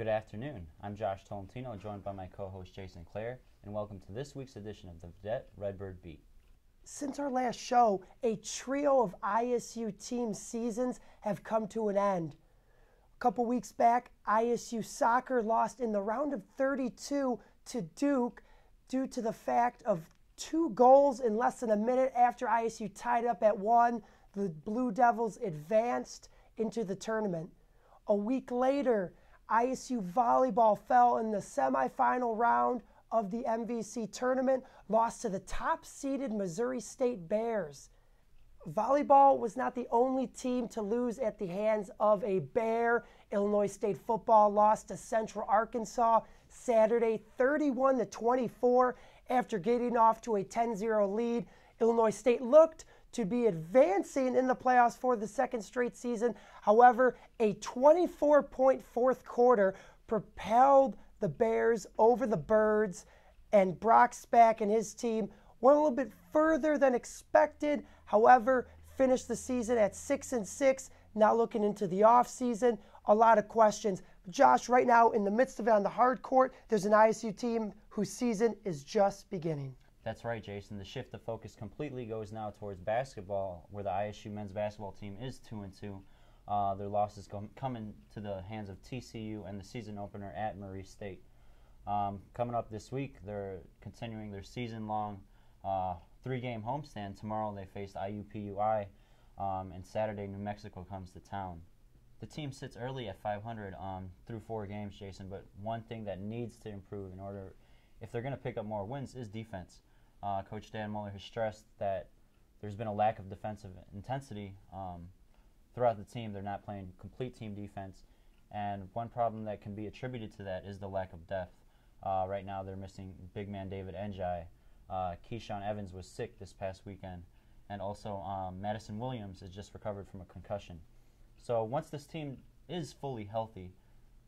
Good afternoon. I'm Josh Tolentino, joined by my co-host Jason Klaer, and welcome to this week's edition of the Vidette Redbird Beat. Since our last show, a trio of ISU team seasons have come to an end. A couple weeks back, ISU soccer lost in the round of 32 to Duke due to the fact of two goals in less than a minute after ISU tied up at one. The Blue Devils advanced into the tournament. A week later, ISU volleyball fell in the semifinal round of the MVC tournament, lost to the top seeded Missouri State Bears. Volleyball was not the only team to lose at the hands of a bear. Illinois State football lost to Central Arkansas Saturday 31 to 24 after getting off to a 10-0 lead. Illinois State looked to be advancing in the playoffs for the second straight season. However, a 24 point fourth quarter propelled the Bears over the Birds, and Brock Spack and his team went a little bit further than expected. However, finished the season at six and six. Now looking into the offseason, a lot of questions. Josh, right now in the midst of it on the hard court, there's an ISU team whose season is just beginning. That's right, Jason. The shift of focus completely goes now towards basketball, where the ISU men's basketball team is two and two. Uh, their losses come, come into the hands of TCU and the season opener at Murray State. Um, coming up this week, they're continuing their season-long uh, three-game homestand. Tomorrow they face IUPUI, um, and Saturday New Mexico comes to town. The team sits early at 500 um, through four games, Jason. But one thing that needs to improve in order, if they're going to pick up more wins, is defense. Uh, Coach Dan Muller has stressed that there's been a lack of defensive intensity um, throughout the team. They're not playing complete team defense. And one problem that can be attributed to that is the lack of depth. Uh, right now, they're missing big man Daouda Ndiaye. Uh, Keyshawn Evans was sick this past weekend. And also, um, Madison Williams has just recovered from a concussion. So, once this team is fully healthy,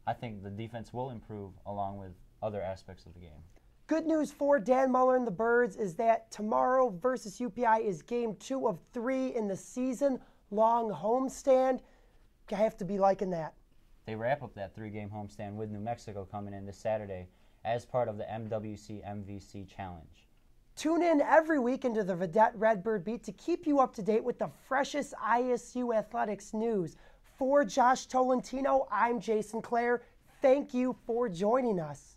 I think the defense will improve along with other aspects of the game. Good news for Dan Muller and the Birds is that tomorrow versus UPI is game two of three in the season long homestand. I have to be liking that. They wrap up that three game homestand with New Mexico coming in this Saturday as part of the MWC MVC Challenge. Tune in every week into the Vidette Redbird Beat to keep you up to date with the freshest ISU athletics news. For Josh Tolentino, I'm Jason Klaer. Thank you for joining us.